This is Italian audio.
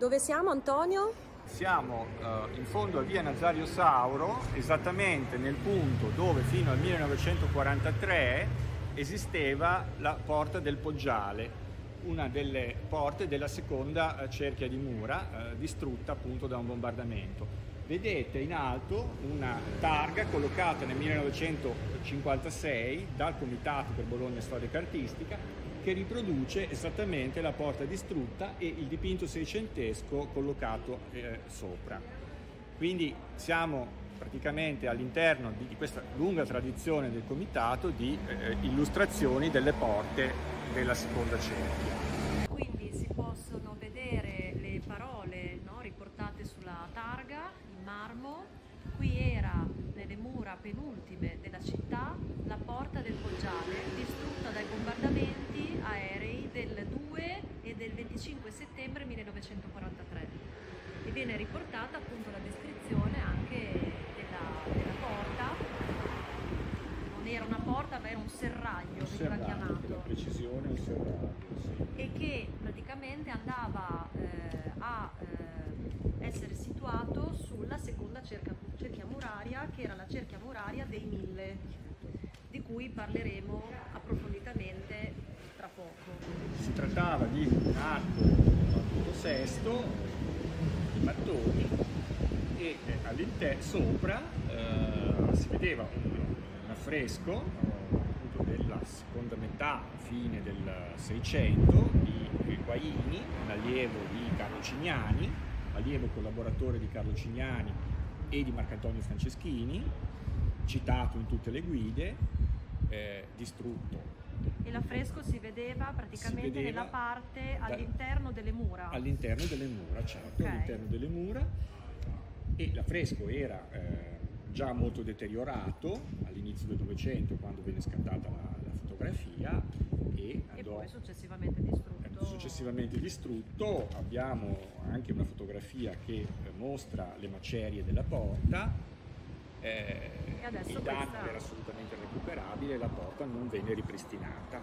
Dove siamo Antonio? Siamo uh, in fondo a via Nazario Sauro, esattamente nel punto dove fino al 1943 esisteva la porta del Poggiale, una delle porte della seconda eh, cerchia di mura, eh, distrutta appunto da un bombardamento. Vedete in alto una targa collocata nel 1956 dal Comitato per Bologna Storica Artistica che riproduce esattamente la porta distrutta e il dipinto seicentesco collocato eh, sopra. Quindi siamo praticamente all'interno di, questa lunga tradizione del comitato di eh, illustrazioni delle porte della seconda cerchia. Quindi si possono vedere le parole no, riportate sulla targa in marmo. Qui era nelle mura penultime della città la porta del Poggiale, distrutta dai bombardamenti 25 settembre 1943 e viene riportata appunto la descrizione anche della, della porta non era una porta ma era un serraglio, un veniva chiamato. La precisione un serraglio, sì. E che praticamente andava eh, a eh, essere situato sulla seconda cerchia, cerchia muraria che era la cerchia muraria dei Mille, di cui parleremo approfonditamente tra poco. Si trattava di un arco appunto sesto di mattoni e eh, all'interno sopra eh, si vedeva un affresco appunto della seconda metà, fine del Seicento, di Guaini, un allievo di Carlo Cignani, allievo collaboratore di Carlo Cignani e di Marcantonio Franceschini, citato in tutte le guide, eh, distrutto. E l'affresco si vedeva praticamente si vedeva nella parte all'interno delle mura? All'interno delle mura, certo, okay. all'interno delle mura. E l'affresco era... Eh, già molto deteriorato all'inizio del Novecento quando venne scattata la, la fotografia e, e poi successivamente distrutto. successivamente distrutto. Abbiamo anche una fotografia che mostra le macerie della porta. Eh, il danno questa... era assolutamente recuperabile e la porta non venne ripristinata.